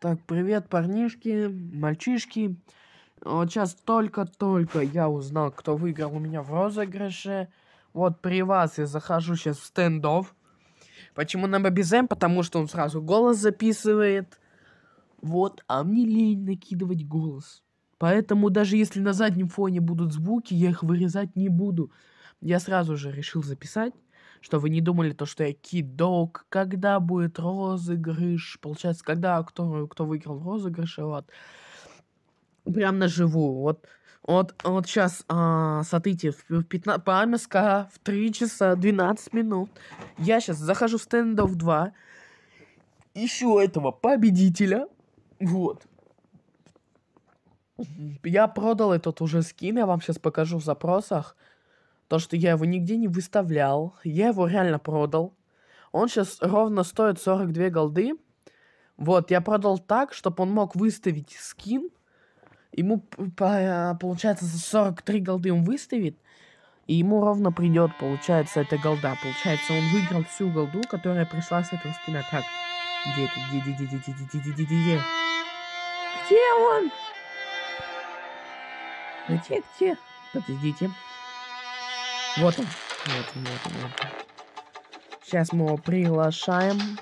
Так, привет, парнишки, мальчишки. Вот сейчас только-только я узнал, кто выиграл у меня в розыгрыше. Вот при вас я захожу сейчас в стендов. Почему на Бабизем? Потому что он сразу голос записывает. Вот, а мне лень накидывать голос. Поэтому даже если на заднем фоне будут звуки, я их вырезать не буду. Я сразу же решил записать, что вы не думали то, что я кидок, когда будет розыгрыш, получается, когда кто, кто выиграл в розыгрыше, вот. Прям наживу, вот. Вот, вот сейчас, а, смотрите, в 15, по МСК в 3 часа 12 минут я сейчас захожу в стендов 2, ищу этого победителя, вот. Я продал этот уже скин, я вам сейчас покажу в запросах. То, что я его нигде не выставлял. Я его реально продал. Он сейчас ровно стоит 42 голды. Вот, я продал так, чтобы он мог выставить скин. Ему, получается, за 43 голды он выставит. И ему ровно придет, получается, эта голда. Получается, он выиграл всю голду, которая пришла с этого скина. Так, где ты? Где, где, где, где, где, где, где, где? Где он? Где, где? Подождите. Вот он. Вот он, вот он, вот он. Сейчас мы его приглашаем.